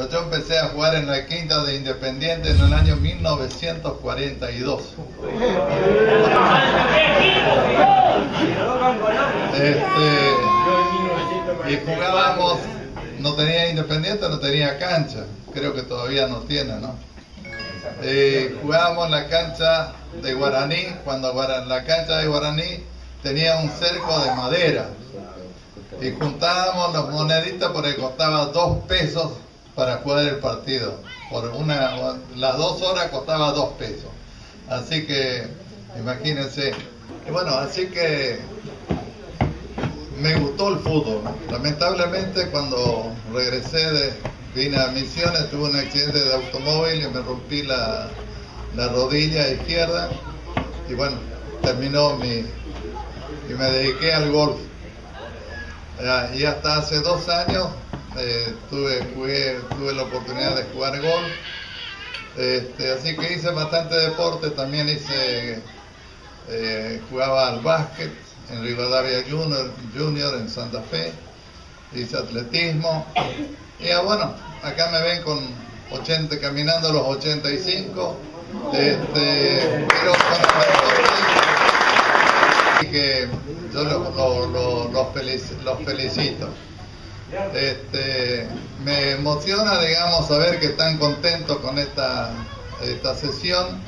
Yo empecé a jugar en la quinta de Independiente en el año 1942. Este, y jugábamos, no tenía Independiente, no tenía cancha, creo que todavía no tiene, ¿no? Jugábamos en la cancha de Guaraní, cuando la cancha de Guaraní tenía un cerco de madera y juntábamos las moneditas porque costaba dos pesos para jugar el partido. Por una, las dos horas costaba dos pesos. Así que, imagínense. Y bueno, así que me gustó el fútbol. Lamentablemente cuando regresé de, vine a Misiones, tuve un accidente de automóvil y me rompí la, la rodilla izquierda. Y bueno, terminó mi... y me dediqué al golf. Y hasta hace dos años eh, tuve, tuve la oportunidad de jugar golf. Este, así que hice bastante deporte, también hice, eh, jugaba al básquet en Rivadavia Junior, en Santa Fe, hice atletismo. Y bueno, acá me ven con 80, caminando los 85, este, pero con que yo los felicito. Este, me emociona, digamos, saber que están contentos con esta, esta sesión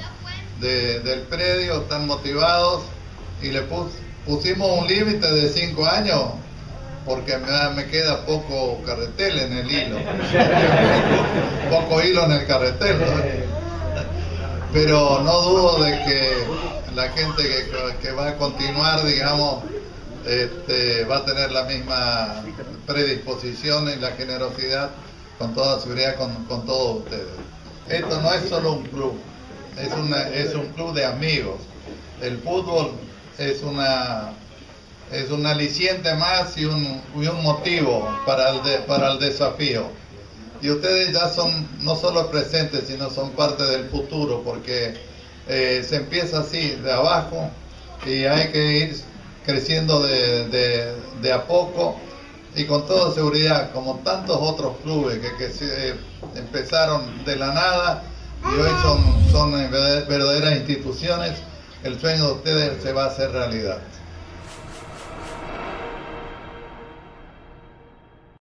del predio, están motivados. Y le pusimos un límite de cinco años porque me, queda poco carretel en el hilo, poco hilo en el carretel, pero no dudo de que la gente que va a continuar, digamos, este, va a tener la misma predisposición y la generosidad con toda seguridad con, con todos ustedes. Esto no es solo un club, es, una, es un club de amigos. El fútbol es una es un aliciente más y un, y un motivo para el, para el desafío. Y ustedes ya son no solo presentes, sino son parte del futuro, porque eh, se empieza así, de abajo, y hay que ir creciendo de, de, a poco y con toda seguridad, como tantos otros clubes que, que eh, empezaron de la nada y hoy son, son verdaderas instituciones, el sueño de ustedes se va a hacer realidad.